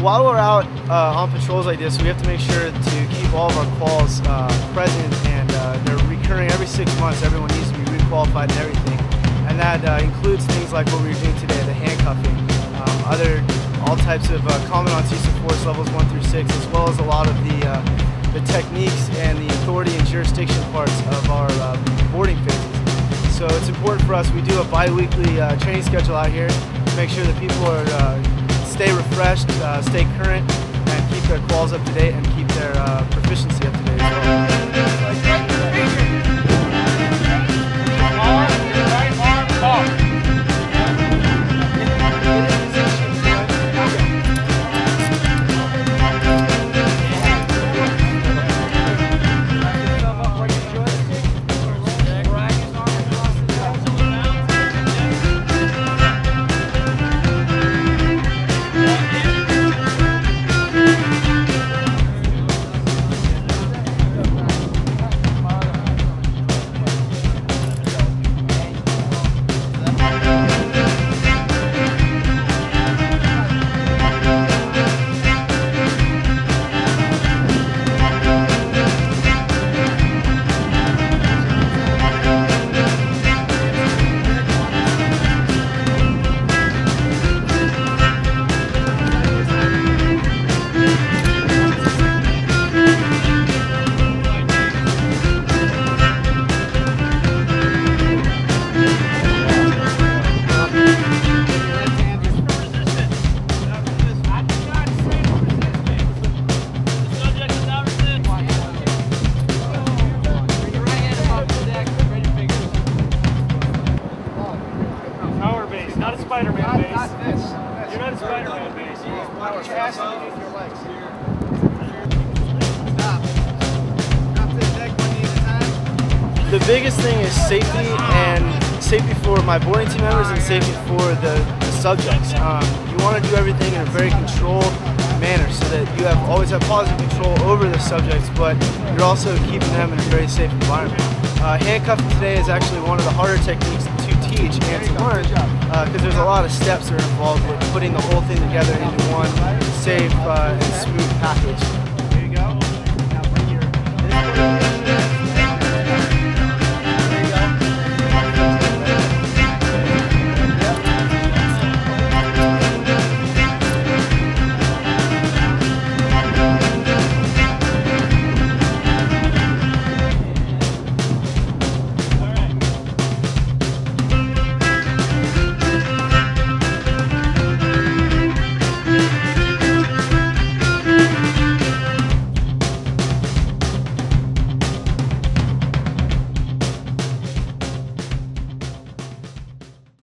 While we're out uh, on patrols like this, we have to make sure to keep all of our quals uh, present and uh, they're recurring every six months. Everyone needs to be requalified and everything. And that uh, includes things like what we were doing today, the handcuffing, um, other, all types of uh, commandant's use of force levels one through six, as well as a lot of the, uh, the techniques and the authority and jurisdiction parts of our boarding phases. So it's important for us, we do a bi-weekly training schedule out here to make sure that people are stay refreshed, uh, stay current, and keep their quals up to date and keep their uh, proficiency up to date. As not. Not this. You're not a Spider-Man base. Underneath your legs. The biggest thing is safety and safety for my boarding team members and safety for the, the subjects. Um, you want to do everything in a very controlled manner so that you have always have positive control over the subjects, but you're also keeping them in a very safe environment. Uh, handcuffing today is actually one of the harder techniques learn because uh, there's a lot of steps that are involved with putting the whole thing together into one safe uh, and smooth package.